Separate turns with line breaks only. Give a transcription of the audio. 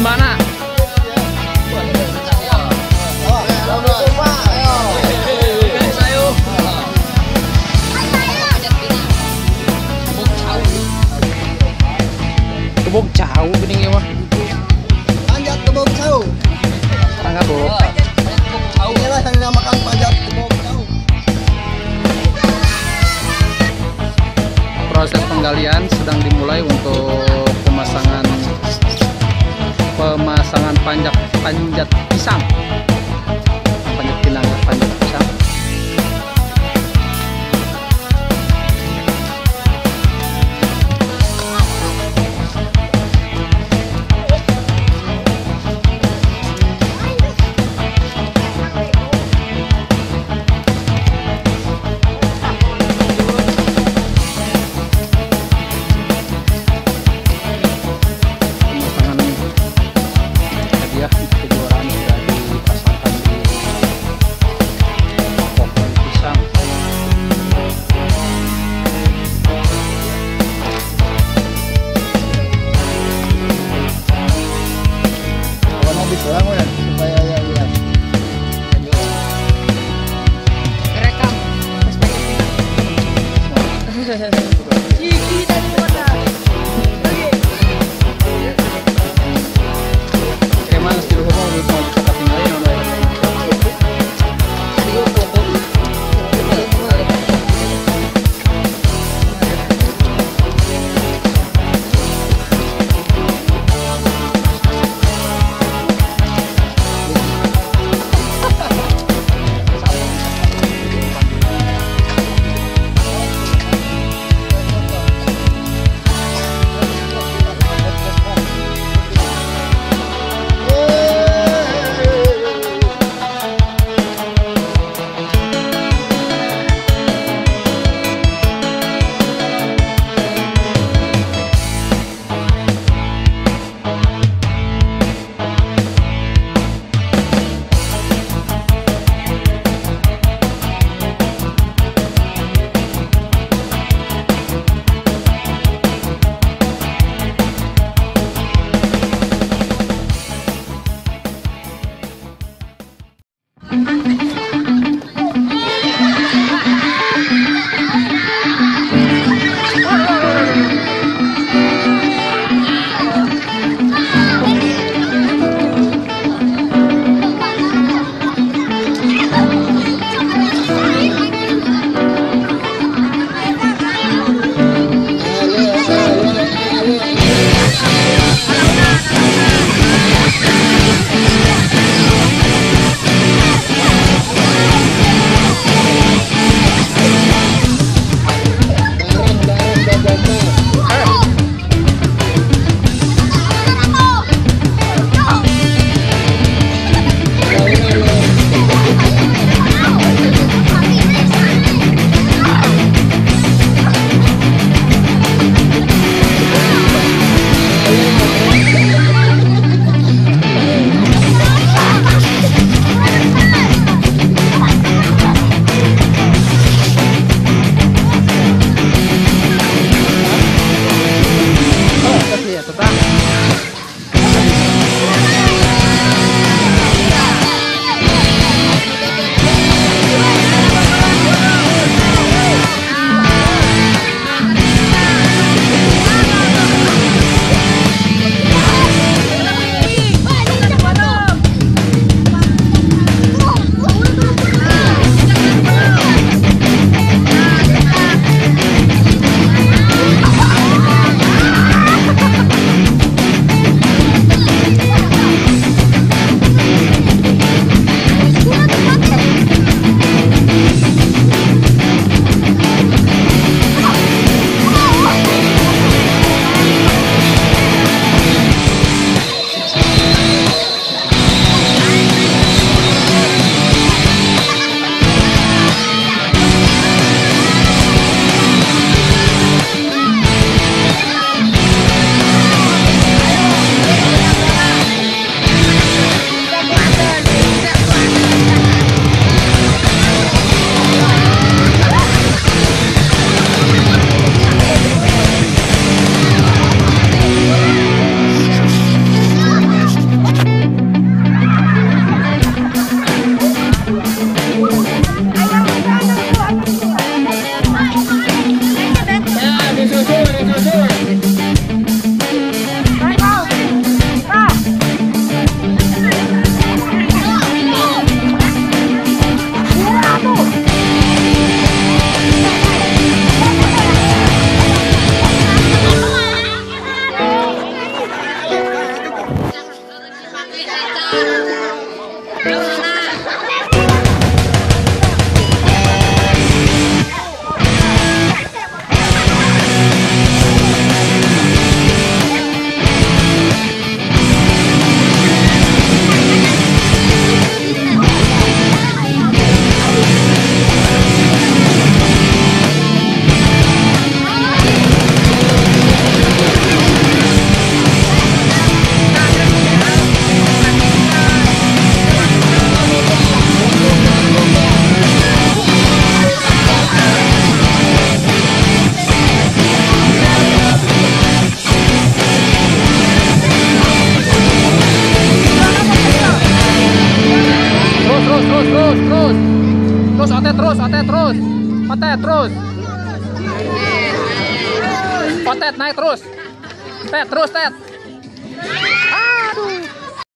gimana?
Kebok jauh gini ya, mah. Panjat kebok jauh. Tangga kebok. Kebok jauh.
Inilah yang dinamakan panjat kebok jauh.
Proses penggalian sedang dimulai untuk pemasangan pemasangan panjat panjat pisang. Panjat pinang panjat Terus, terus, terus, terus, terus. Otet terus, otet terus. Otet terus. Otet naik terus. Tet, terus, tet.